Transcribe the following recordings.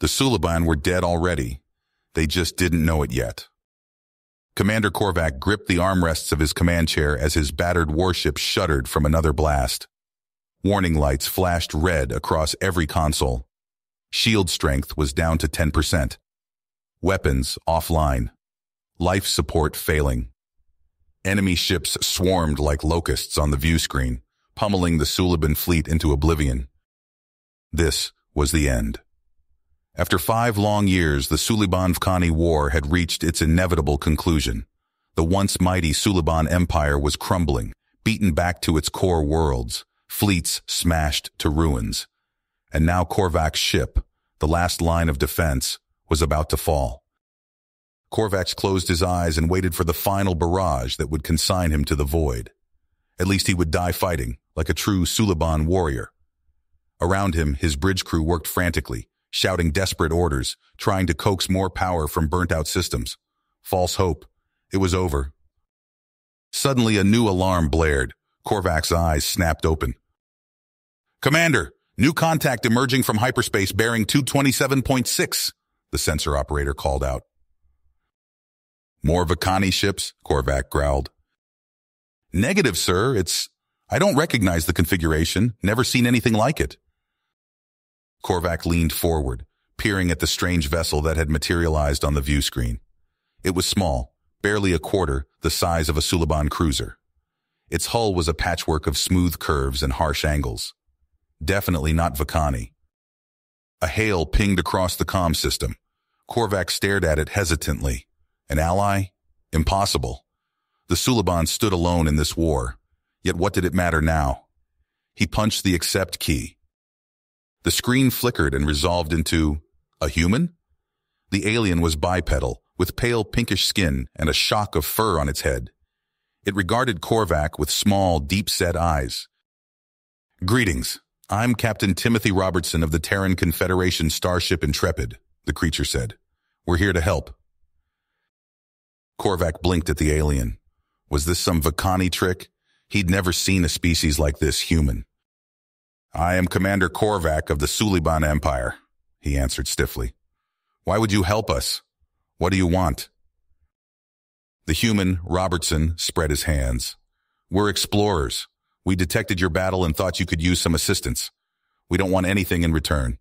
The Suliban were dead already. They just didn't know it yet. Commander Korvac gripped the armrests of his command chair as his battered warship shuddered from another blast. Warning lights flashed red across every console. Shield strength was down to 10%. Weapons offline. Life support failing. Enemy ships swarmed like locusts on the view screen, pummeling the Suliban fleet into oblivion. This was the end. After five long years, the Suliban-Vkani War had reached its inevitable conclusion. The once mighty Suliban Empire was crumbling, beaten back to its core worlds, fleets smashed to ruins. And now Korvac's ship, the last line of defense, was about to fall. Korvac closed his eyes and waited for the final barrage that would consign him to the void. At least he would die fighting, like a true Suliban warrior. Around him, his bridge crew worked frantically, shouting desperate orders, trying to coax more power from burnt-out systems. False hope. It was over. Suddenly, a new alarm blared. Korvac's eyes snapped open. Commander, new contact emerging from hyperspace bearing 227.6, the sensor operator called out. More Vkani ships, Korvac growled. Negative, sir. It's... I don't recognize the configuration. Never seen anything like it. Korvac leaned forward, peering at the strange vessel that had materialized on the view screen. It was small, barely a quarter the size of a Suliban cruiser. Its hull was a patchwork of smooth curves and harsh angles. Definitely not Vkani. A hail pinged across the comm system. Korvac stared at it hesitantly. An ally? Impossible. The Suliban stood alone in this war. Yet what did it matter now? He punched the accept key. The screen flickered and resolved into a human? The alien was bipedal, with pale pinkish skin and a shock of fur on its head. It regarded Korvac with small, deep-set eyes. Greetings. I'm Captain Timothy Robertson of the Terran Confederation starship Intrepid, the creature said. We're here to help. Korvac blinked at the alien. Was this some Vkani trick? He'd never seen a species like this human. I am Commander Korvac of the Suliban Empire, he answered stiffly. Why would you help us? What do you want? The human, Robertson, spread his hands. We're explorers. We detected your battle and thought you could use some assistance. We don't want anything in return.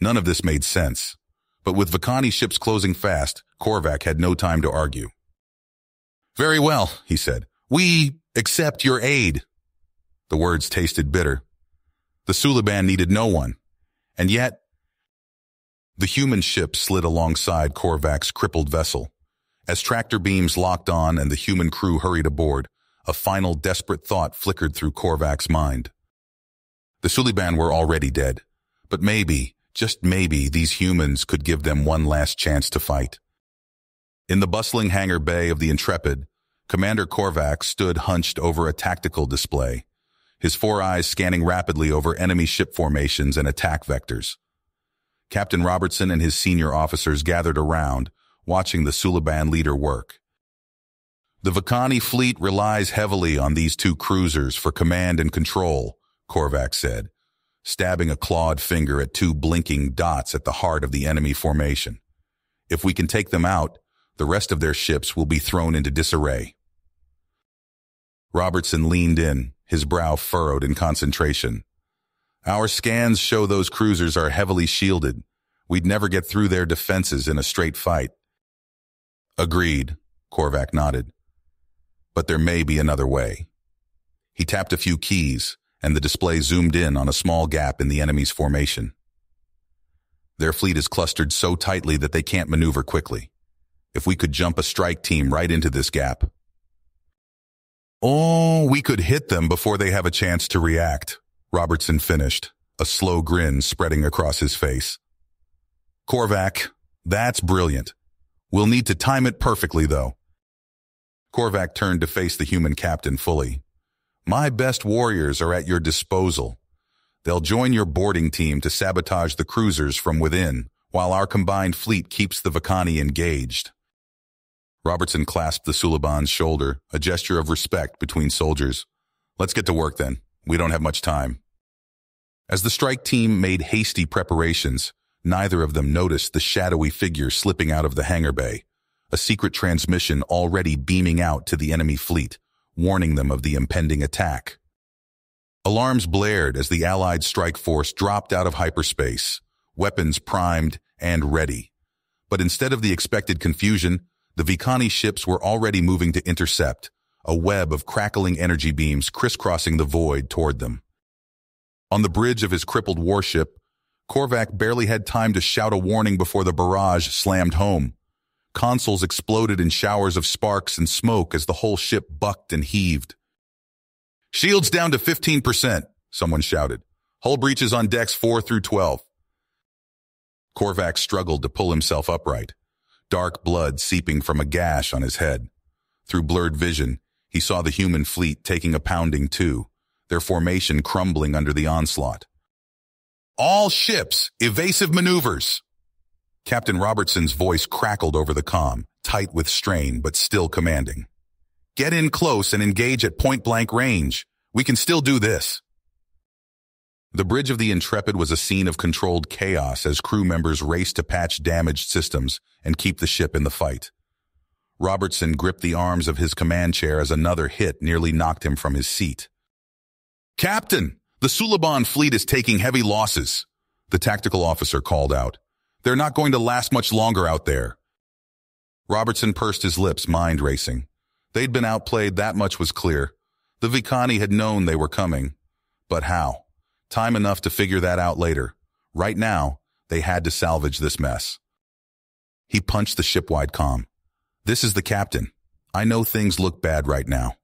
None of this made sense. But with Vkani ships closing fast, Korvac had no time to argue. Very well, he said. We accept your aid. The words tasted bitter. The Suliban needed no one. And yet, the human ship slid alongside Korvac's crippled vessel. As tractor beams locked on and the human crew hurried aboard, a final desperate thought flickered through Korvac's mind. The Suliban were already dead, but maybe, just maybe these humans could give them one last chance to fight. In the bustling hangar bay of the Intrepid, Commander Korvac stood hunched over a tactical display, his four eyes scanning rapidly over enemy ship formations and attack vectors. Captain Robertson and his senior officers gathered around, watching the Suliban leader work. The Vkani fleet relies heavily on these two cruisers for command and control, Korvac said, stabbing a clawed finger at two blinking dots at the heart of the enemy formation. If we can take them out, the rest of their ships will be thrown into disarray. Robertson leaned in, his brow furrowed in concentration. Our scans show those cruisers are heavily shielded. We'd never get through their defenses in a straight fight. Agreed, Korvac nodded. But there may be another way. He tapped a few keys, and the display zoomed in on a small gap in the enemy's formation. Their fleet is clustered so tightly that they can't maneuver quickly. If we could jump a strike team right into this gap. Oh, we could hit them before they have a chance to react, Robertson finished, a slow grin spreading across his face. Korvac, that's brilliant. We'll need to time it perfectly, though. Korvac turned to face the human captain fully. My best warriors are at your disposal. They'll join your boarding team to sabotage the cruisers from within, while our combined fleet keeps the Vkani engaged. Robertson clasped the Suliban's shoulder, a gesture of respect between soldiers. Let's get to work then. We don't have much time. As the strike team made hasty preparations, Neither of them noticed the shadowy figure slipping out of the hangar bay, a secret transmission already beaming out to the enemy fleet, warning them of the impending attack. Alarms blared as the Allied strike force dropped out of hyperspace, weapons primed and ready. But instead of the expected confusion, the Vkani ships were already moving to intercept, a web of crackling energy beams crisscrossing the void toward them. On the bridge of his crippled warship, Korvac barely had time to shout a warning before the barrage slammed home. Consoles exploded in showers of sparks and smoke as the whole ship bucked and heaved. Shields down to 15%, someone shouted. Hull breaches on decks 4 through 12. Korvac struggled to pull himself upright, dark blood seeping from a gash on his head. Through blurred vision, he saw the human fleet taking a pounding too, their formation crumbling under the onslaught. All ships, evasive maneuvers. Captain Robertson's voice crackled over the com, tight with strain but still commanding. Get in close and engage at point-blank range. We can still do this. The bridge of the Intrepid was a scene of controlled chaos as crew members raced to patch damaged systems and keep the ship in the fight. Robertson gripped the arms of his command chair as another hit nearly knocked him from his seat. Captain, the Suliban fleet is taking heavy losses, the tactical officer called out. They're not going to last much longer out there. Robertson pursed his lips, mind racing. They'd been outplayed, that much was clear. The Vkani had known they were coming. But how? Time enough to figure that out later. Right now, they had to salvage this mess. He punched the shipwide com. This is the captain. I know things look bad right now.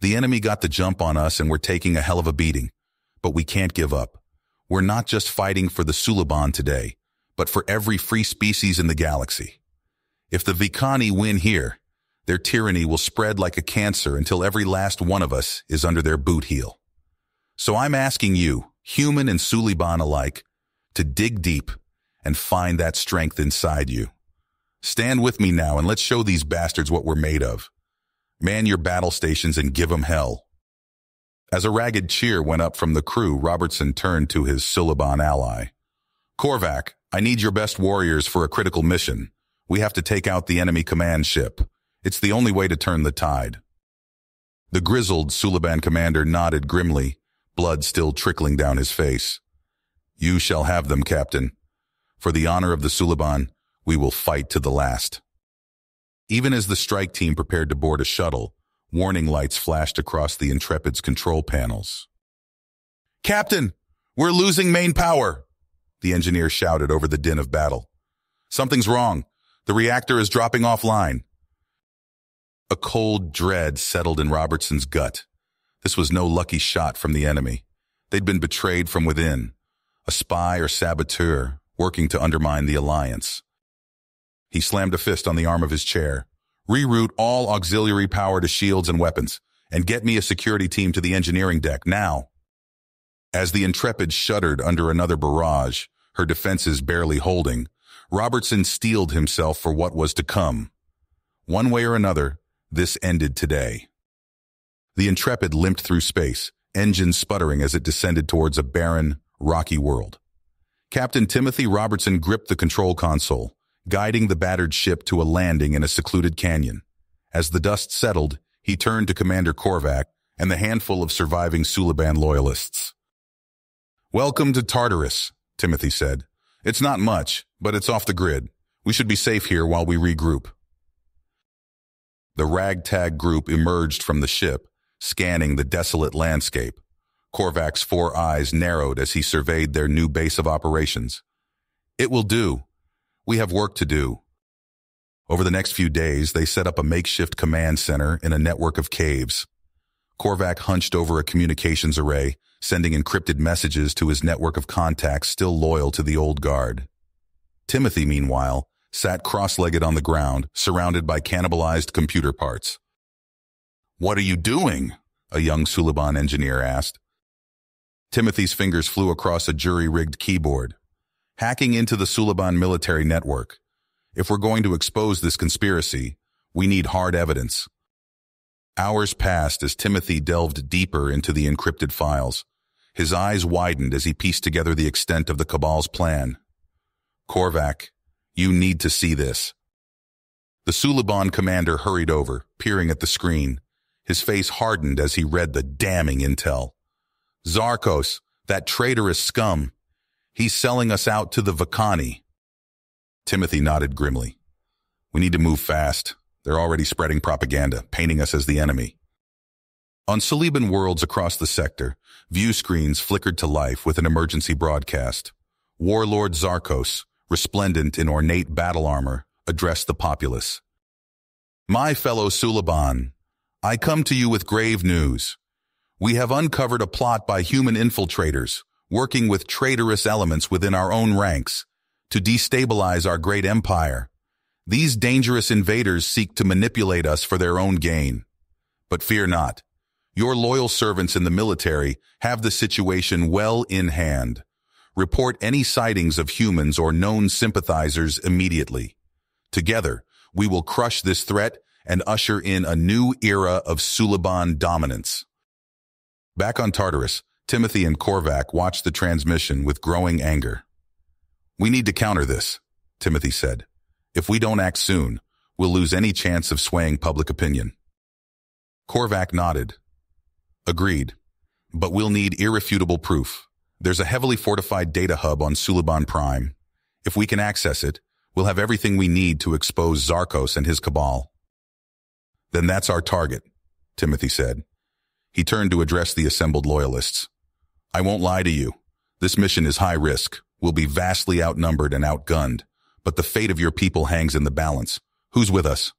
The enemy got the jump on us and we're taking a hell of a beating. But we can't give up. We're not just fighting for the Suliban today, but for every free species in the galaxy. If the Vkani win here, their tyranny will spread like a cancer until every last one of us is under their boot heel. So I'm asking you, human and Suliban alike, to dig deep and find that strength inside you. Stand with me now and let's show these bastards what we're made of. Man your battle stations and give 'em hell. As a ragged cheer went up from the crew, Robertson turned to his Suliban ally. Korvac, I need your best warriors for a critical mission. We have to take out the enemy command ship. It's the only way to turn the tide. The grizzled Suliban commander nodded grimly, blood still trickling down his face. You shall have them, Captain. For the honor of the Suliban, we will fight to the last. Even as the strike team prepared to board a shuttle, warning lights flashed across the Intrepid's control panels. Captain, we're losing main power, the engineer shouted over the din of battle. Something's wrong. The reactor is dropping offline. A cold dread settled in Robertson's gut. This was no lucky shot from the enemy. They'd been betrayed from within, a spy or saboteur working to undermine the alliance. He slammed a fist on the arm of his chair. Reroute all auxiliary power to shields and weapons, and get me a security team to the engineering deck now. As the Intrepid shuddered under another barrage, her defenses barely holding, Robertson steeled himself for what was to come. One way or another, this ended today. The Intrepid limped through space, engines sputtering as it descended towards a barren, rocky world. Captain Timothy Robertson gripped the control console, guiding the battered ship to a landing in a secluded canyon. As the dust settled, he turned to Commander Korvac and the handful of surviving Suliban loyalists. Welcome to Tartarus, Timothy said. It's not much, but it's off the grid. We should be safe here while we regroup. The ragtag group emerged from the ship, scanning the desolate landscape. Korvac's four eyes narrowed as he surveyed their new base of operations. It will do, we have work to do. Over the next few days, they set up a makeshift command center in a network of caves. Korvac hunched over a communications array, sending encrypted messages to his network of contacts still loyal to the old guard. Timothy, meanwhile, sat cross-legged on the ground, surrounded by cannibalized computer parts. What are you doing? A young Suliban engineer asked. Timothy's fingers flew across a jury-rigged keyboard, hacking into the Suliban military network. If we're going to expose this conspiracy, we need hard evidence. Hours passed as Timothy delved deeper into the encrypted files. His eyes widened as he pieced together the extent of the Cabal's plan. Korvac, you need to see this. The Suliban commander hurried over, peering at the screen. His face hardened as he read the damning intel. Zarkos, that traitorous scum. He's selling us out to the Vkani. Timothy nodded grimly. We need to move fast. They're already spreading propaganda, painting us as the enemy. On Suliban worlds across the sector, view screens flickered to life with an emergency broadcast. Warlord Zarkos, resplendent in ornate battle armor, addressed the populace. My fellow Suliban, I come to you with grave news. We have uncovered a plot by human infiltrators, working with traitorous elements within our own ranks, to destabilize our great empire. These dangerous invaders seek to manipulate us for their own gain. But fear not. Your loyal servants in the military have the situation well in hand. Report any sightings of humans or known sympathizers immediately. Together, we will crush this threat and usher in a new era of Suliban dominance. Back on Tartarus, Timothy and Korvac watched the transmission with growing anger. We need to counter this, Timothy said. If we don't act soon, we'll lose any chance of swaying public opinion. Korvac nodded. Agreed. But we'll need irrefutable proof. There's a heavily fortified data hub on Suliban Prime. If we can access it, we'll have everything we need to expose Zarkos and his cabal. Then that's our target, Timothy said. He turned to address the assembled loyalists. I won't lie to you. This mission is high risk. We'll be vastly outnumbered and outgunned. But the fate of your people hangs in the balance. Who's with us?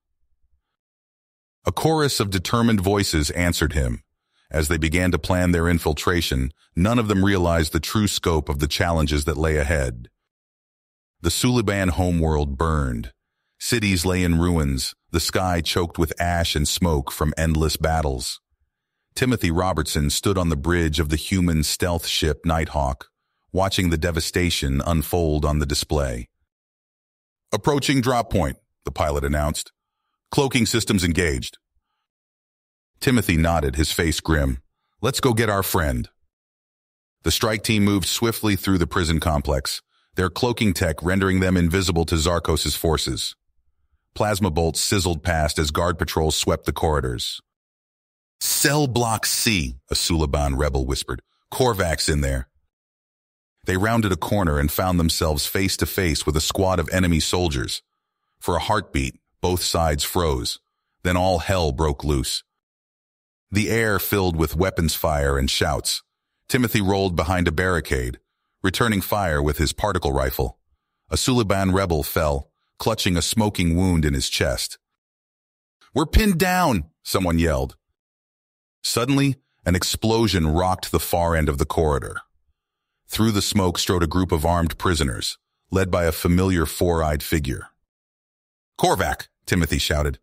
A chorus of determined voices answered him, as they began to plan their infiltration, none of them realized the true scope of the challenges that lay ahead. The Suliban homeworld burned. Cities lay in ruins, the sky choked with ash and smoke from endless battles. Timothy Robertson stood on the bridge of the human stealth ship Nighthawk, watching the devastation unfold on the display. Approaching drop point, the pilot announced. Cloaking systems engaged. Timothy nodded, his face grim. Let's go get our friend. The strike team moved swiftly through the prison complex, their cloaking tech rendering them invisible to Zarkos' forces. Plasma bolts sizzled past as guard patrols swept the corridors. Cell Block C, a Suliban rebel whispered. Korvac's in there. They rounded a corner and found themselves face to face with a squad of enemy soldiers. For a heartbeat, both sides froze. Then all hell broke loose. The air filled with weapons fire and shouts. Timothy rolled behind a barricade, returning fire with his particle rifle. A Suliban rebel fell, clutching a smoking wound in his chest. We're pinned down, someone yelled. Suddenly, an explosion rocked the far end of the corridor. Through the smoke strode a group of armed prisoners, led by a familiar four-eyed figure. Korvac, Timothy shouted.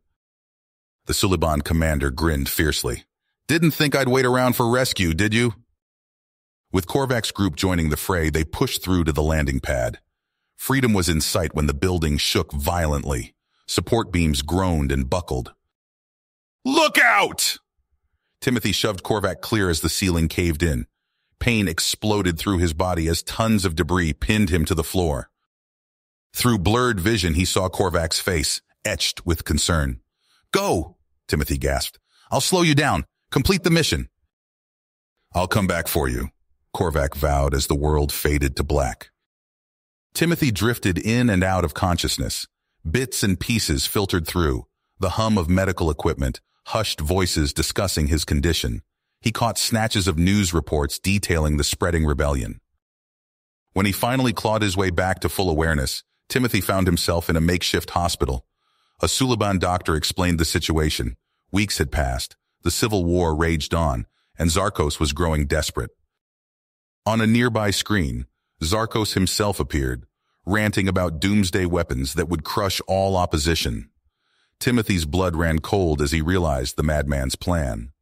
The Suliban commander grinned fiercely. Didn't think I'd wait around for rescue, did you? With Korvac's group joining the fray, they pushed through to the landing pad. Freedom was in sight when the building shook violently. Support beams groaned and buckled. Look out! Timothy shoved Korvac clear as the ceiling caved in. Pain exploded through his body as tons of debris pinned him to the floor. Through blurred vision, he saw Korvac's face, etched with concern. Go, Timothy gasped. I'll slow you down. Complete the mission. I'll come back for you, Korvac vowed as the world faded to black. Timothy drifted in and out of consciousness. Bits and pieces filtered through, the hum of medical equipment, hushed voices discussing his condition. He caught snatches of news reports detailing the spreading rebellion. When he finally clawed his way back to full awareness, Timothy found himself in a makeshift hospital. A Suliban doctor explained the situation. Weeks had passed. The civil war raged on, and Zarkos was growing desperate. On a nearby screen, Zarkos himself appeared, ranting about doomsday weapons that would crush all opposition. Timothy's blood ran cold as he realized the madman's plan.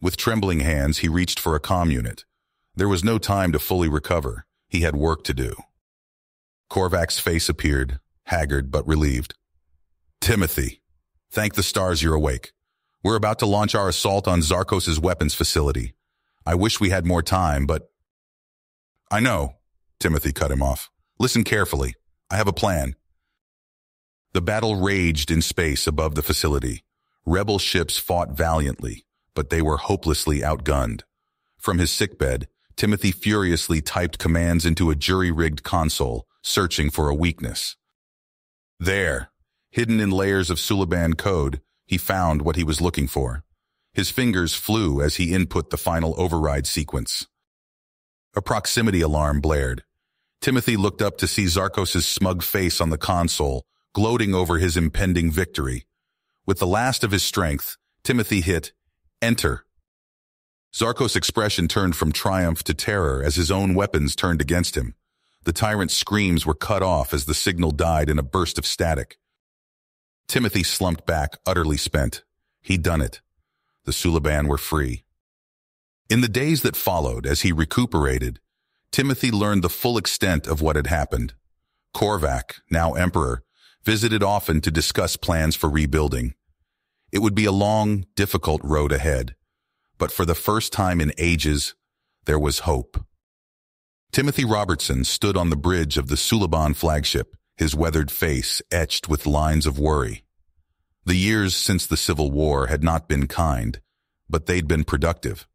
With trembling hands, he reached for a comm unit. There was no time to fully recover. He had work to do. Korvac's face appeared, haggard but relieved. Timothy, thank the stars you're awake. We're about to launch our assault on Zarkos' weapons facility. I wish we had more time, but... I know, Timothy cut him off. Listen carefully. I have a plan. The battle raged in space above the facility. Rebel ships fought valiantly, but they were hopelessly outgunned. From his sickbed, Timothy furiously typed commands into a jury-rigged console, searching for a weakness. There, hidden in layers of Suliban code, he found what he was looking for. His fingers flew as he input the final override sequence. A proximity alarm blared. Timothy looked up to see Zarkos' smug face on the console, gloating over his impending victory. With the last of his strength, Timothy hit Enter. Zarkos' expression turned from triumph to terror as his own weapons turned against him. The tyrant's screams were cut off as the signal died in a burst of static. Timothy slumped back, utterly spent. He'd done it. The Suliban were free. In the days that followed, as he recuperated, Timothy learned the full extent of what had happened. Korvac, now emperor, visited often to discuss plans for rebuilding. It would be a long, difficult road ahead, but for the first time in ages, there was hope. Timothy Robertson stood on the bridge of the Suliban flagship, his weathered face etched with lines of worry. The years since the Civil War had not been kind, but they'd been productive.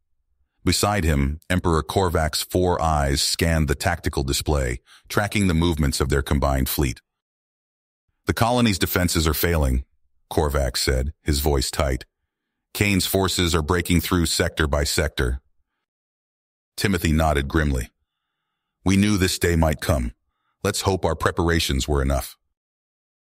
Beside him, Emperor Korvac's four eyes scanned the tactical display, tracking the movements of their combined fleet. The colony's defenses are failing, Korvac said, his voice tight. Kane's forces are breaking through sector by sector. Timothy nodded grimly. We knew this day might come. Let's hope our preparations were enough.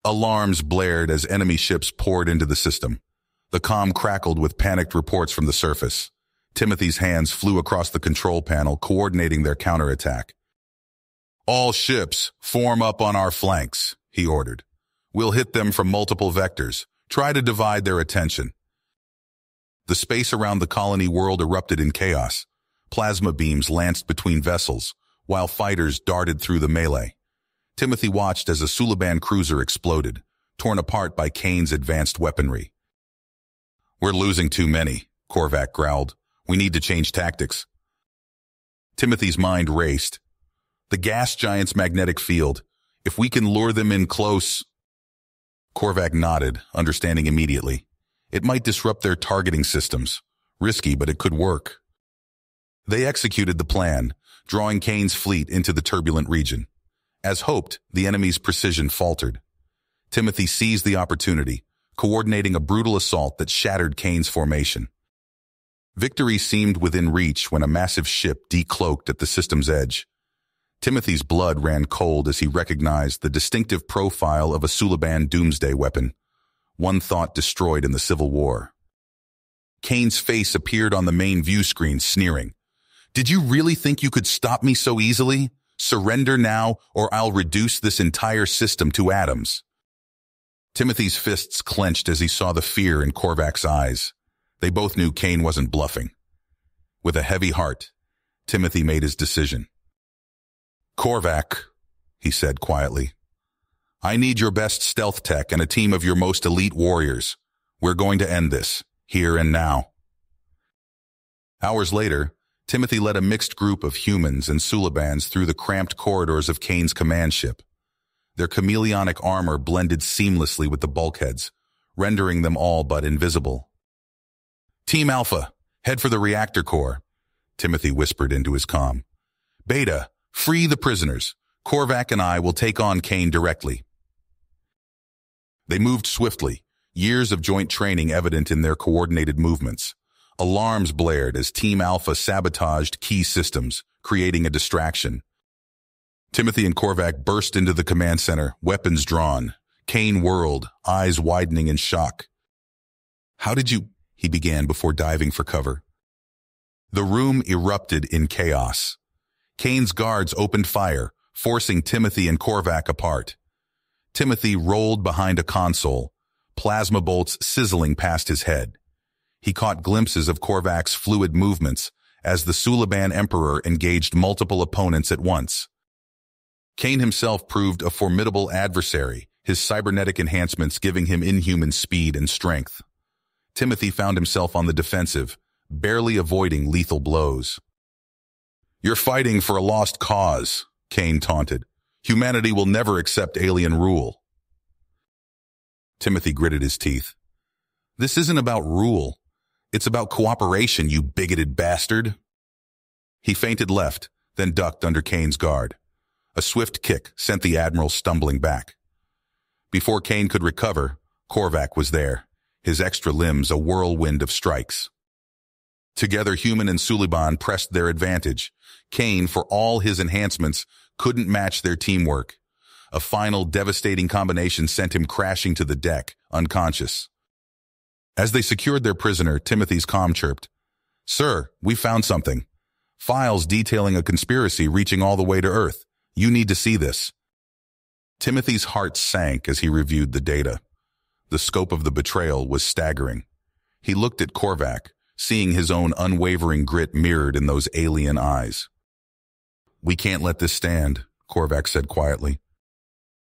Alarms blared as enemy ships poured into the system. The com crackled with panicked reports from the surface. Timothy's hands flew across the control panel, coordinating their counterattack. All ships, form up on our flanks, he ordered. We'll hit them from multiple vectors. Try to divide their attention. The space around the colony world erupted in chaos. Plasma beams lanced between vessels, while fighters darted through the melee. Timothy watched as a Suliban cruiser exploded, torn apart by Kane's advanced weaponry. We're losing too many, Korvac growled. We need to change tactics. Timothy's mind raced. The gas giant's magnetic field. If we can lure them in close... Korvac nodded, understanding immediately. It might disrupt their targeting systems. Risky, but it could work. They executed the plan, drawing Kane's fleet into the turbulent region. As hoped, the enemy's precision faltered. Timothy seized the opportunity, coordinating a brutal assault that shattered Kane's formation. Victory seemed within reach when a massive ship decloaked at the system's edge. Timothy's blood ran cold as he recognized the distinctive profile of a Suliban doomsday weapon, one thought destroyed in the Civil War. Kane's face appeared on the main view screen, sneering. Did you really think you could stop me so easily? Surrender now, or I'll reduce this entire system to atoms. Timothy's fists clenched as he saw the fear in Korvac's eyes. They both knew Kane wasn't bluffing. With a heavy heart, Timothy made his decision. Korvac, he said quietly, I need your best stealth tech and a team of your most elite warriors. We're going to end this, here and now. Hours later, Timothy led a mixed group of humans and Sulibans through the cramped corridors of Kane's command ship. Their chameleonic armor blended seamlessly with the bulkheads, rendering them all but invisible. Team Alpha, head for the reactor core, Timothy whispered into his com. Beta, free the prisoners. Korvac and I will take on Kane directly. They moved swiftly, years of joint training evident in their coordinated movements. Alarms blared as Team Alpha sabotaged key systems, creating a distraction. Timothy and Korvac burst into the command center, weapons drawn. Kane whirled, eyes widening in shock. How did you... he began before diving for cover. The room erupted in chaos. Kane's guards opened fire, forcing Timothy and Korvac apart. Timothy rolled behind a console, plasma bolts sizzling past his head. He caught glimpses of Korvac's fluid movements as the Suliban Emperor engaged multiple opponents at once. Kane himself proved a formidable adversary, his cybernetic enhancements giving him inhuman speed and strength. Timothy found himself on the defensive, barely avoiding lethal blows. You're fighting for a lost cause, Kane taunted. Humanity will never accept alien rule. Timothy gritted his teeth. This isn't about rule. It's about cooperation, you bigoted bastard. He feinted left, then ducked under Kane's guard. A swift kick sent the Admiral stumbling back. Before Kane could recover, Korvac was there, his extra limbs a whirlwind of strikes. Together, Human and Suliban pressed their advantage. Kane, for all his enhancements, couldn't match their teamwork. A final devastating combination sent him crashing to the deck, unconscious. As they secured their prisoner, Timothy's comm chirped. Sir, we found something. Files detailing a conspiracy reaching all the way to Earth. You need to see this. Timothy's heart sank as he reviewed the data. The scope of the betrayal was staggering. He looked at Korvac, seeing his own unwavering grit mirrored in those alien eyes. We can't let this stand, Korvac said quietly.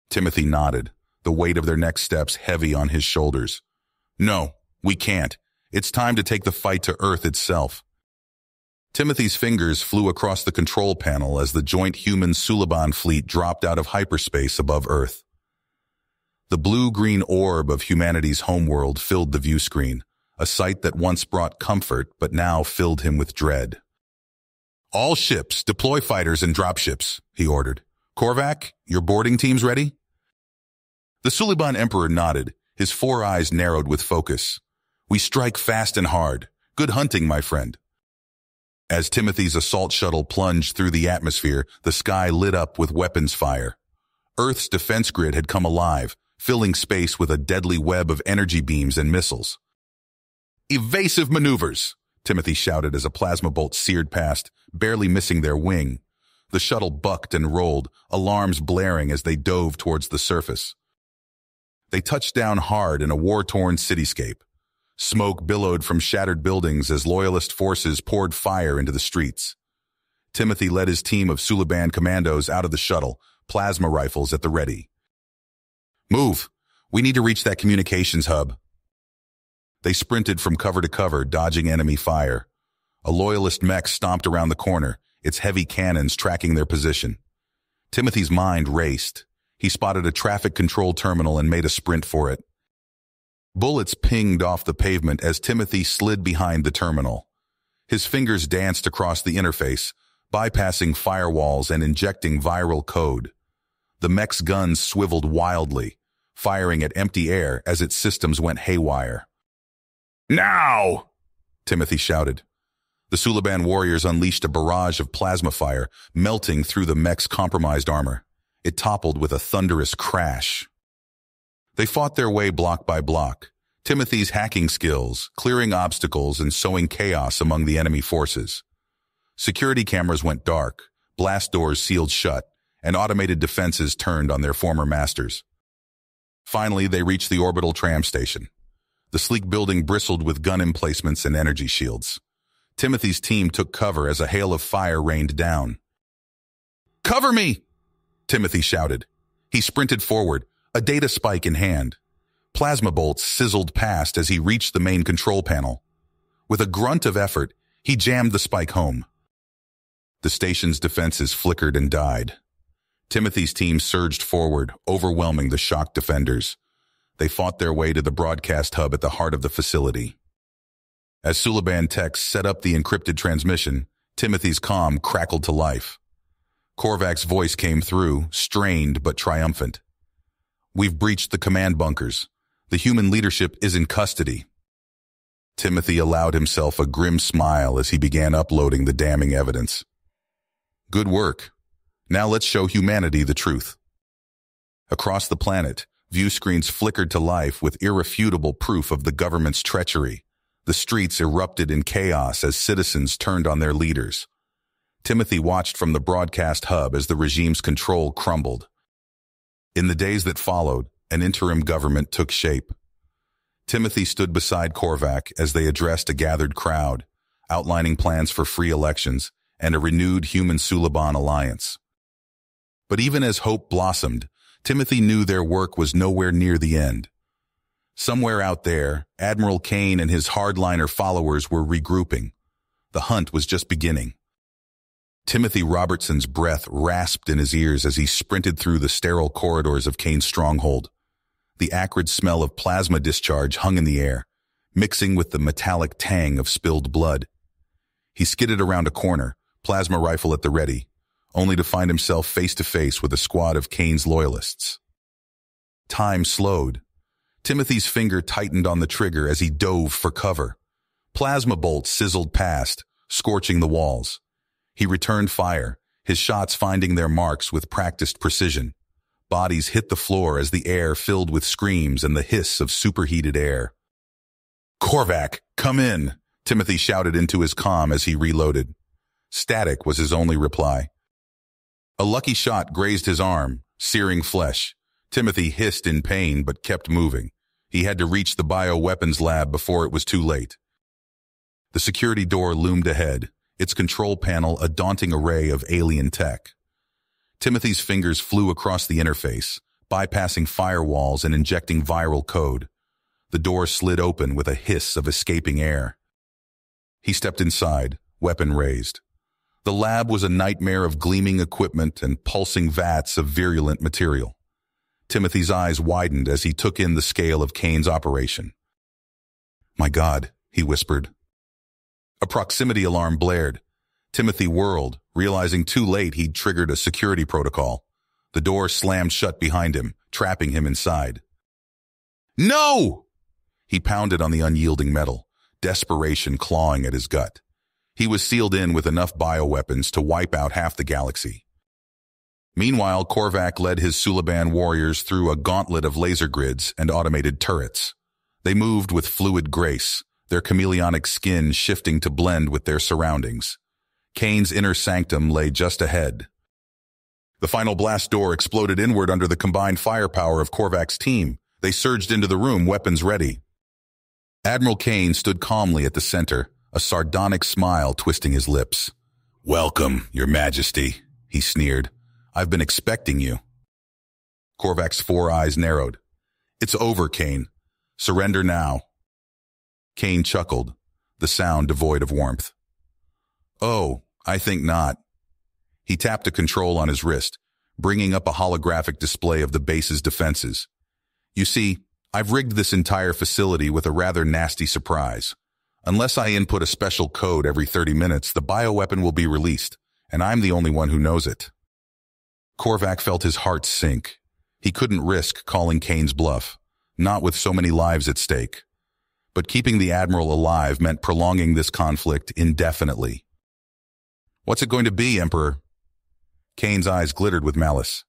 Timothy nodded, the weight of their next steps heavy on his shoulders. No, we can't. It's time to take the fight to Earth itself. Timothy's fingers flew across the control panel as the joint human Suliban fleet dropped out of hyperspace above Earth. The blue-green orb of humanity's homeworld filled the view screen, a sight that once brought comfort but now filled him with dread. All ships, deploy fighters and dropships, he ordered. Korvac, your boarding team's ready? The Suliban Emperor nodded, his four eyes narrowed with focus. We strike fast and hard. Good hunting, my friend. As Timothy's assault shuttle plunged through the atmosphere, the sky lit up with weapons fire. Earth's defense grid had come alive, filling space with a deadly web of energy beams and missiles. Evasive maneuvers, Timothy shouted as a plasma bolt seared past, barely missing their wing. The shuttle bucked and rolled, alarms blaring as they dove towards the surface. They touched down hard in a war-torn cityscape. Smoke billowed from shattered buildings as loyalist forces poured fire into the streets. Timothy led his team of Suliban commandos out of the shuttle, plasma rifles at the ready. Move! We need to reach that communications hub. They sprinted from cover to cover, dodging enemy fire. A loyalist mech stomped around the corner, its heavy cannons tracking their position. Timothy's mind raced. He spotted a traffic control terminal and made a sprint for it. Bullets pinged off the pavement as Timothy slid behind the terminal. His fingers danced across the interface, bypassing firewalls and injecting viral code. The mech's guns swiveled wildly, firing at empty air as its systems went haywire. Now! Timothy shouted. The Suliban warriors unleashed a barrage of plasma fire, melting through the mech's compromised armor. It toppled with a thunderous crash. They fought their way block by block, Timothy's hacking skills, clearing obstacles and sowing chaos among the enemy forces. Security cameras went dark, blast doors sealed shut, and automated defenses turned on their former masters. Finally, they reached the orbital tram station. The sleek building bristled with gun emplacements and energy shields. Timothy's team took cover as a hail of fire rained down. Cover me! Timothy shouted. He sprinted forward, a data spike in hand. Plasma bolts sizzled past as he reached the main control panel. With a grunt of effort, he jammed the spike home. The station's defenses flickered and died. Timothy's team surged forward, overwhelming the shocked defenders. They fought their way to the broadcast hub at the heart of the facility. As Suliban Techs set up the encrypted transmission, Timothy's comm crackled to life. Korvac's voice came through, strained but triumphant. We've breached the command bunkers. The human leadership is in custody. Timothy allowed himself a grim smile as he began uploading the damning evidence. Good work. Now let's show humanity the truth. Across the planet, view screens flickered to life with irrefutable proof of the government's treachery. The streets erupted in chaos as citizens turned on their leaders. Timothy watched from the broadcast hub as the regime's control crumbled. In the days that followed, an interim government took shape. Timothy stood beside Korvac as they addressed a gathered crowd, outlining plans for free elections and a renewed human Suliban alliance. But even as hope blossomed, Timothy knew their work was nowhere near the end. Somewhere out there, Admiral Kane and his hardliner followers were regrouping. The hunt was just beginning. Timothy Robertson's breath rasped in his ears as he sprinted through the sterile corridors of Kane's stronghold. The acrid smell of plasma discharge hung in the air, mixing with the metallic tang of spilled blood. He skidded around a corner, plasma rifle at the ready, only to find himself face to face with a squad of Kane's loyalists. Time slowed. Timothy's finger tightened on the trigger as he dove for cover. Plasma bolts sizzled past, scorching the walls. He returned fire, his shots finding their marks with practiced precision. Bodies hit the floor as the air filled with screams and the hiss of superheated air. Korvac, come in, Timothy shouted into his comm as he reloaded. Static was his only reply. A lucky shot grazed his arm, searing flesh. Timothy hissed in pain but kept moving. He had to reach the bioweapons lab before it was too late. The security door loomed ahead, its control panel a daunting array of alien tech. Timothy's fingers flew across the interface, bypassing firewalls and injecting viral code. The door slid open with a hiss of escaping air. He stepped inside, weapon raised. The lab was a nightmare of gleaming equipment and pulsing vats of virulent material. Timothy's eyes widened as he took in the scale of Kane's operation. My God, he whispered, a proximity alarm blared. Timothy whirled, realizing too late he'd triggered a security protocol. The door slammed shut behind him, trapping him inside. No! He pounded on the unyielding metal, desperation clawing at his gut. He was sealed in with enough bioweapons to wipe out half the galaxy. Meanwhile, Korvac led his Suliban warriors through a gauntlet of laser grids and automated turrets. They moved with fluid grace, their chameleonic skin shifting to blend with their surroundings. Kane's inner sanctum lay just ahead. The final blast door exploded inward under the combined firepower of Korvac's team. They surged into the room, weapons ready. Admiral Kane stood calmly at the center, a sardonic smile twisting his lips. Welcome, Your Majesty, he sneered. I've been expecting you. Korvac's four eyes narrowed. It's over, Kane. Surrender now. Kane chuckled, the sound devoid of warmth. Oh, I think not. He tapped a control on his wrist, bringing up a holographic display of the base's defenses. You see, I've rigged this entire facility with a rather nasty surprise. Unless I input a special code every 30 minutes, the bioweapon will be released, and I'm the only one who knows it. Korvac felt his heart sink. He couldn't risk calling Kane's bluff, not with so many lives at stake but keeping the Admiral alive meant prolonging this conflict indefinitely. What's it going to be, Emperor? Kane's eyes glittered with malice.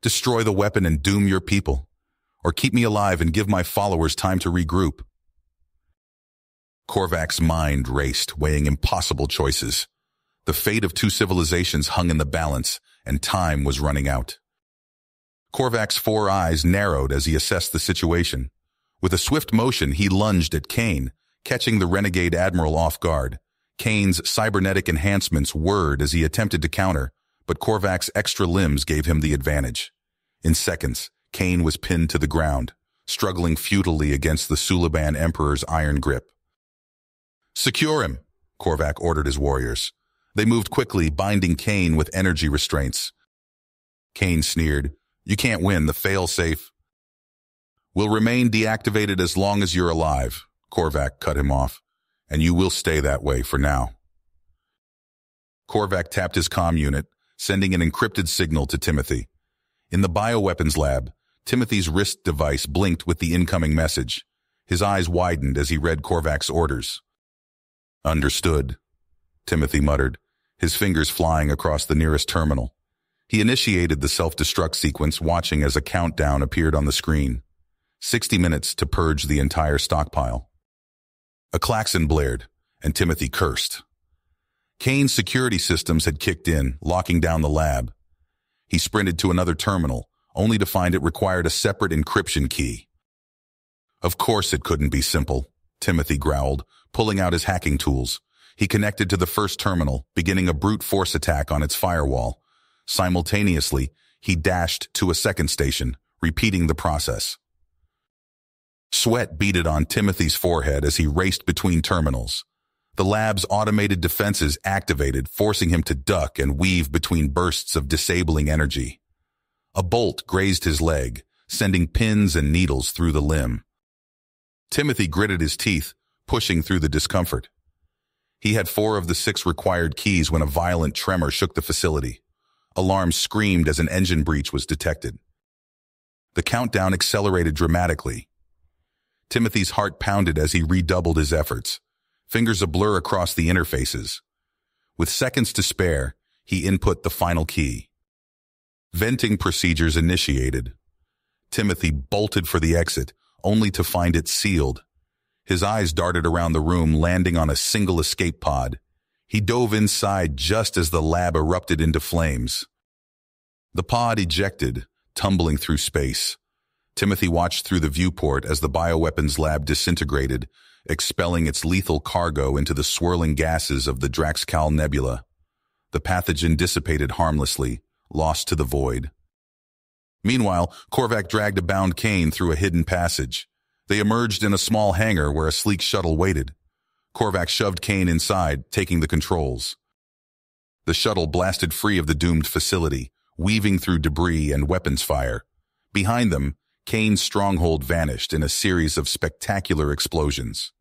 Destroy the weapon and doom your people, or keep me alive and give my followers time to regroup. Korvac's mind raced, weighing impossible choices. The fate of two civilizations hung in the balance, and time was running out. Korvac's four eyes narrowed as he assessed the situation. With a swift motion, he lunged at Kane, catching the renegade admiral off guard. Kane's cybernetic enhancements whirred as he attempted to counter, but Korvac's extra limbs gave him the advantage. In seconds, Kane was pinned to the ground, struggling futilely against the Suliban Emperor's iron grip. Secure him, Korvac ordered his warriors. They moved quickly, binding Kane with energy restraints. Kane sneered, You can't win, the fail-safe will remain deactivated as long as you're alive, Korvac cut him off, and you will stay that way for now. Korvac tapped his comm unit, sending an encrypted signal to Timothy. In the bioweapons lab, Timothy's wrist device blinked with the incoming message. His eyes widened as he read Korvac's orders. Understood, Timothy muttered, his fingers flying across the nearest terminal. He initiated the self-destruct sequence, watching as a countdown appeared on the screen. 60 minutes to purge the entire stockpile. A klaxon blared, and Timothy cursed. Kane's security systems had kicked in, locking down the lab. He sprinted to another terminal, only to find it required a separate encryption key. Of course it couldn't be simple, Timothy growled, pulling out his hacking tools. He connected to the first terminal, beginning a brute force attack on its firewall. Simultaneously, he dashed to a second station, repeating the process. Sweat beaded on Timothy's forehead as he raced between terminals. The lab's automated defenses activated, forcing him to duck and weave between bursts of disabling energy. A bolt grazed his leg, sending pins and needles through the limb. Timothy gritted his teeth, pushing through the discomfort. He had four of the six required keys when a violent tremor shook the facility. Alarms screamed as an engine breach was detected. The countdown accelerated dramatically. Timothy's heart pounded as he redoubled his efforts, fingers a blur across the interfaces. With seconds to spare, he input the final key. Venting procedures initiated. Timothy bolted for the exit, only to find it sealed. His eyes darted around the room, landing on a single escape pod. He dove inside just as the lab erupted into flames. The pod ejected, tumbling through space. Timothy watched through the viewport as the bioweapons lab disintegrated, expelling its lethal cargo into the swirling gases of the Draxcal Nebula. The pathogen dissipated harmlessly, lost to the void. Meanwhile, Korvac dragged a bound Kane through a hidden passage. They emerged in a small hangar where a sleek shuttle waited. Korvac shoved Kane inside, taking the controls. The shuttle blasted free of the doomed facility, weaving through debris and weapons fire. Behind them, Kane's stronghold vanished in a series of spectacular explosions.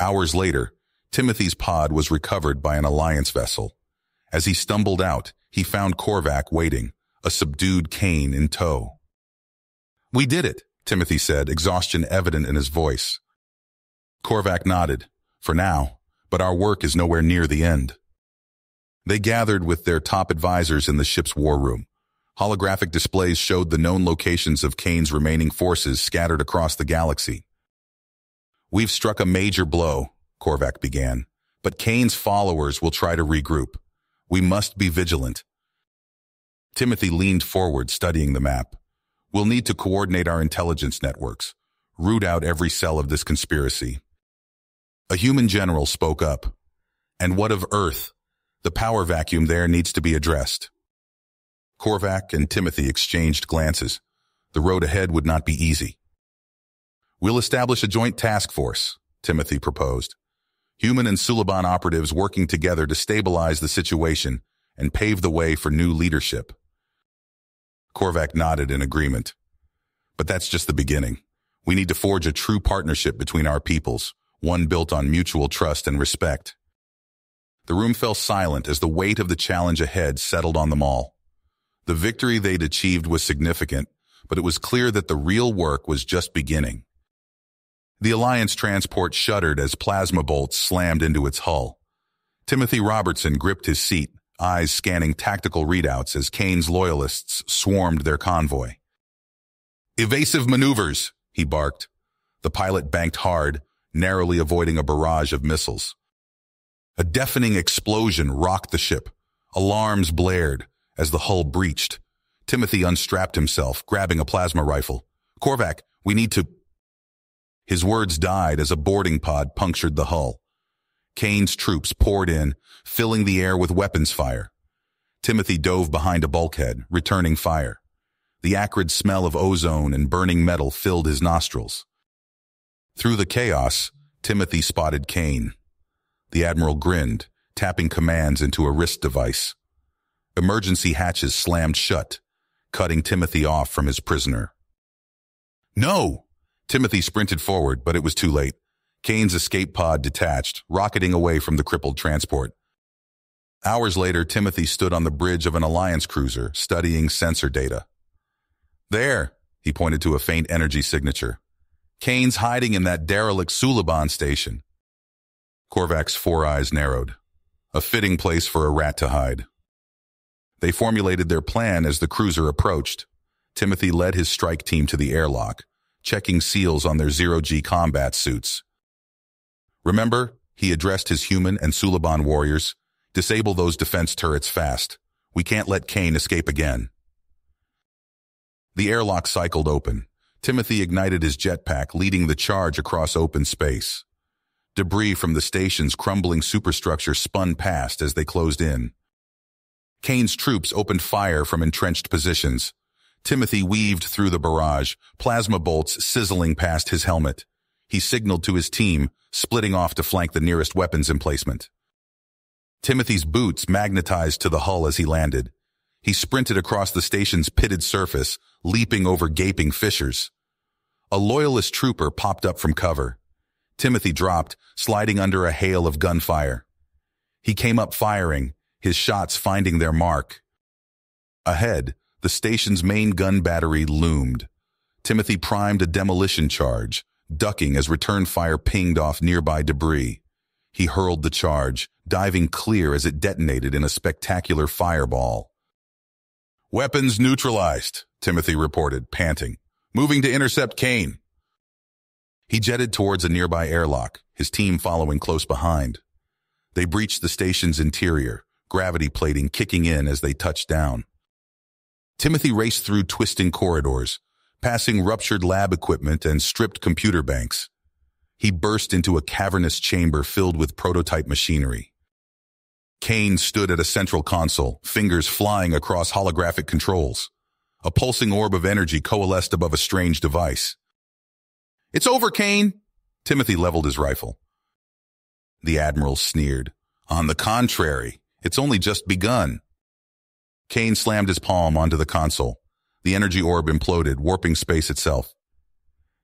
Hours later, Timothy's pod was recovered by an Alliance vessel. As he stumbled out, he found Korvac waiting, a subdued Kane in tow. We did it, Timothy said, exhaustion evident in his voice. Korvac nodded, for now, but our work is nowhere near the end. They gathered with their top advisors in the ship's war room. Holographic displays showed the known locations of Kane's remaining forces scattered across the galaxy. We've struck a major blow, Korvac began, but Kane's followers will try to regroup. We must be vigilant. Timothy leaned forward, studying the map. We'll need to coordinate our intelligence networks, root out every cell of this conspiracy. A human general spoke up. And what of Earth? The power vacuum there needs to be addressed. Korvac and Timothy exchanged glances. The road ahead would not be easy. We'll establish a joint task force, Timothy proposed. Human and Suliban operatives working together to stabilize the situation and pave the way for new leadership. Korvac nodded in agreement. But that's just the beginning. We need to forge a true partnership between our peoples, one built on mutual trust and respect. The room fell silent as the weight of the challenge ahead settled on them all. The victory they'd achieved was significant, but it was clear that the real work was just beginning. The Alliance transport shuddered as plasma bolts slammed into its hull. Timothy Robertson gripped his seat, eyes scanning tactical readouts as Kane's loyalists swarmed their convoy. Evasive maneuvers, he barked. The pilot banked hard, narrowly avoiding a barrage of missiles. A deafening explosion rocked the ship. Alarms blared as the hull breached. Timothy unstrapped himself, grabbing a plasma rifle. Korvac, we need to... His words died as a boarding pod punctured the hull. Kane's troops poured in, filling the air with weapons fire. Timothy dove behind a bulkhead, returning fire. The acrid smell of ozone and burning metal filled his nostrils. Through the chaos, Timothy spotted Kane. The Admiral grinned, tapping commands into a wrist device. Emergency hatches slammed shut, cutting Timothy off from his prisoner. No! Timothy sprinted forward, but it was too late. Kane's escape pod detached, rocketing away from the crippled transport. Hours later, Timothy stood on the bridge of an Alliance cruiser, studying sensor data. There, he pointed to a faint energy signature. Kane's hiding in that derelict Suliban station. Korvac's four eyes narrowed. A fitting place for a rat to hide. They formulated their plan as the cruiser approached. Timothy led his strike team to the airlock, checking seals on their zero-G combat suits. Remember, he addressed his human and Suliban warriors, disable those defense turrets fast. We can't let Kane escape again. The airlock cycled open. Timothy ignited his jetpack, leading the charge across open space. Debris from the station's crumbling superstructure spun past as they closed in. Kane's troops opened fire from entrenched positions. Timothy weaved through the barrage, plasma bolts sizzling past his helmet. He signaled to his team, splitting off to flank the nearest weapons emplacement. Timothy's boots magnetized to the hull as he landed. He sprinted across the station's pitted surface, leaping over gaping fissures. A loyalist trooper popped up from cover. Timothy dropped, sliding under a hail of gunfire. He came up firing, his shots finding their mark. Ahead, the station's main gun battery loomed. Timothy primed a demolition charge, ducking as return fire pinged off nearby debris. He hurled the charge, diving clear as it detonated in a spectacular fireball. Weapons neutralized, Timothy reported, panting. Moving to intercept Kane. He jetted towards a nearby airlock, his team following close behind. They breached the station's interior, gravity plating kicking in as they touched down. Timothy raced through twisting corridors, passing ruptured lab equipment and stripped computer banks. He burst into a cavernous chamber filled with prototype machinery. Kane stood at a central console, fingers flying across holographic controls. A pulsing orb of energy coalesced above a strange device. It's over, Kane! Timothy leveled his rifle. The Admiral sneered. On the contrary, it's only just begun. Kane slammed his palm onto the console. The energy orb imploded, warping space itself.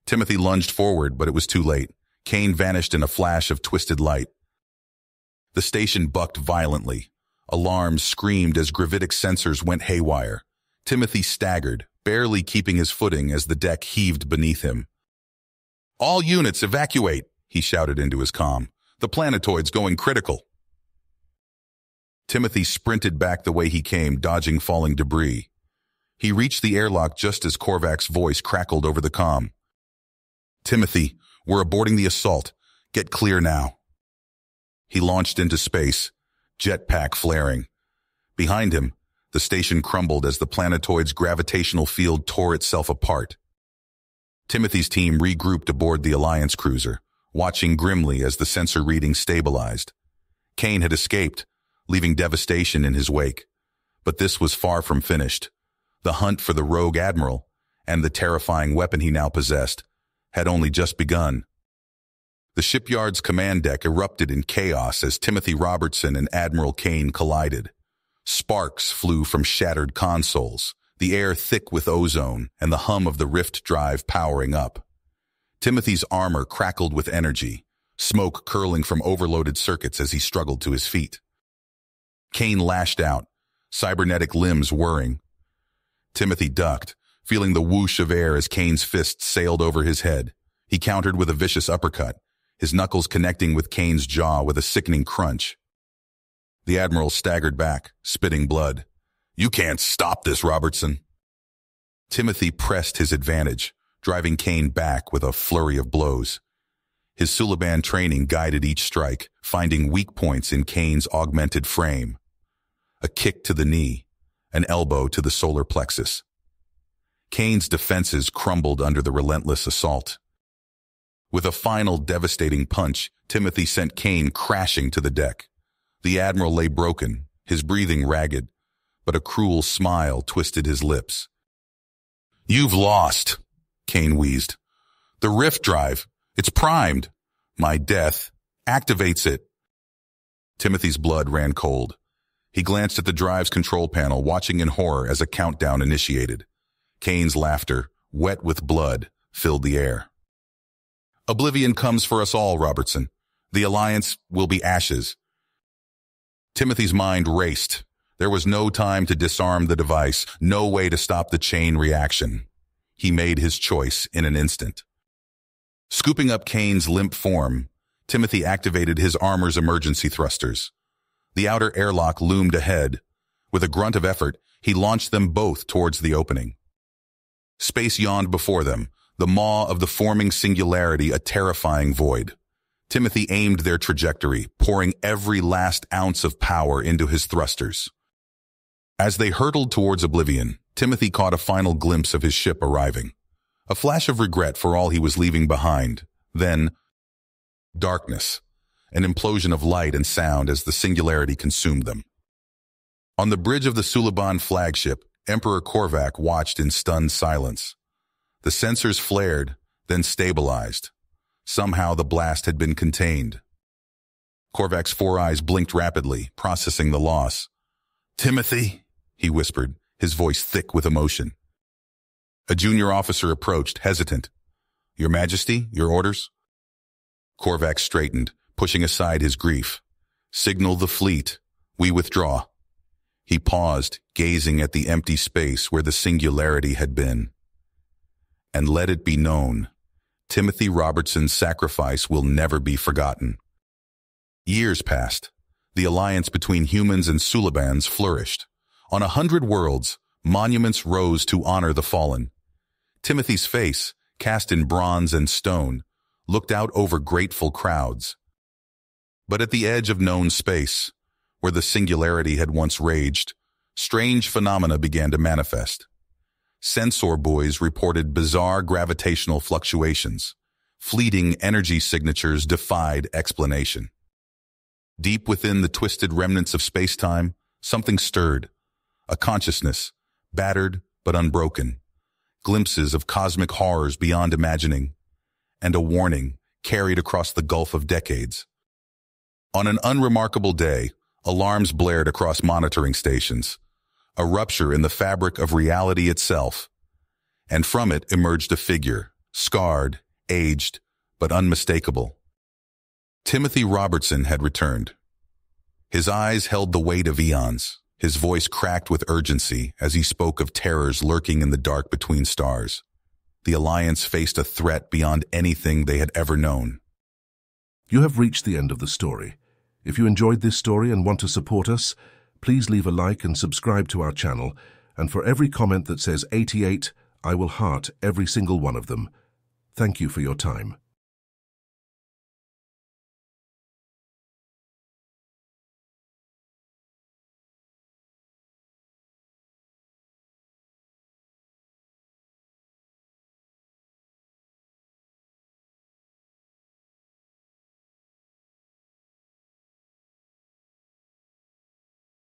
Timothy lunged forward, but it was too late. Kane vanished in a flash of twisted light. The station bucked violently. Alarms screamed as gravitic sensors went haywire. Timothy staggered, barely keeping his footing as the deck heaved beneath him. All units evacuate, he shouted into his comm. The planetoid's going critical. Timothy sprinted back the way he came, dodging falling debris. He reached the airlock just as Korvac's voice crackled over the comm. Timothy, we're aborting the assault. Get clear now. He launched into space, jetpack flaring. Behind him, the station crumbled as the planetoid's gravitational field tore itself apart. Timothy's team regrouped aboard the Alliance cruiser, watching grimly as the sensor readings stabilized. Kane had escaped, leaving devastation in his wake. But this was far from finished. The hunt for the rogue admiral, and the terrifying weapon he now possessed, had only just begun. The shipyard's command deck erupted in chaos as Timothy Robertson and Admiral Kane collided. Sparks flew from shattered consoles, the air thick with ozone and the hum of the rift drive powering up. Timothy's armor crackled with energy, smoke curling from overloaded circuits as he struggled to his feet. Kane lashed out, cybernetic limbs whirring. Timothy ducked, feeling the whoosh of air as Kane's fist sailed over his head. He countered with a vicious uppercut, his knuckles connecting with Kane's jaw with a sickening crunch. The Admiral staggered back, spitting blood. You can't stop this, Robertson. Timothy pressed his advantage, driving Kane back with a flurry of blows. His Suliban training guided each strike, finding weak points in Kane's augmented frame a kick to the knee, an elbow to the solar plexus. Kane's defenses crumbled under the relentless assault. With a final devastating punch, Timothy sent Kane crashing to the deck. The Admiral lay broken, his breathing ragged, but a cruel smile twisted his lips. You've lost, Kane wheezed. The rift drive, it's primed. My death activates it. Timothy's blood ran cold. He glanced at the drive's control panel, watching in horror as a countdown initiated. Kane's laughter, wet with blood, filled the air. Oblivion comes for us all, Robertson. The Alliance will be ashes. Timothy's mind raced. There was no time to disarm the device, no way to stop the chain reaction. He made his choice in an instant. Scooping up Kane's limp form, Timothy activated his armor's emergency thrusters. The outer airlock loomed ahead. With a grunt of effort, he launched them both towards the opening. Space yawned before them, the maw of the forming singularity a terrifying void. Timothy aimed their trajectory, pouring every last ounce of power into his thrusters. As they hurtled towards oblivion, Timothy caught a final glimpse of his ship arriving. A flash of regret for all he was leaving behind. Then, darkness an implosion of light and sound as the singularity consumed them. On the bridge of the Suliban flagship, Emperor Korvac watched in stunned silence. The sensors flared, then stabilized. Somehow the blast had been contained. Korvac's four eyes blinked rapidly, processing the loss. Timothy, he whispered, his voice thick with emotion. A junior officer approached, hesitant. Your Majesty, your orders? Korvac straightened, pushing aside his grief. Signal the fleet. We withdraw. He paused, gazing at the empty space where the singularity had been. And let it be known, Timothy Robertson's sacrifice will never be forgotten. Years passed. The alliance between humans and Sulibans flourished. On a hundred worlds, monuments rose to honor the fallen. Timothy's face, cast in bronze and stone, looked out over grateful crowds. But at the edge of known space, where the singularity had once raged, strange phenomena began to manifest. Sensor buoys reported bizarre gravitational fluctuations. Fleeting energy signatures defied explanation. Deep within the twisted remnants of space-time, something stirred. A consciousness, battered but unbroken. Glimpses of cosmic horrors beyond imagining. And a warning carried across the gulf of decades. On an unremarkable day, alarms blared across monitoring stations. A rupture in the fabric of reality itself. And from it emerged a figure, scarred, aged, but unmistakable. Timothy Robertson had returned. His eyes held the weight of eons. His voice cracked with urgency as he spoke of terrors lurking in the dark between stars. The Alliance faced a threat beyond anything they had ever known. You have reached the end of the story. If you enjoyed this story and want to support us, please leave a like and subscribe to our channel. And for every comment that says 88, I will heart every single one of them. Thank you for your time.